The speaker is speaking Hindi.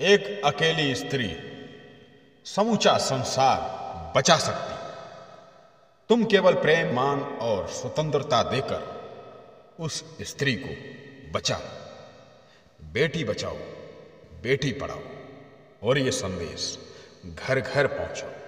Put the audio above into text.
एक अकेली स्त्री समूचा संसार बचा सकती। तुम केवल प्रेम, मान और स्वतंत्रता देकर उस स्त्री को बचाओ। बेटी बचाओ, बेटी पढ़ाओ और ये संदेश घर घर पहुंचाओ।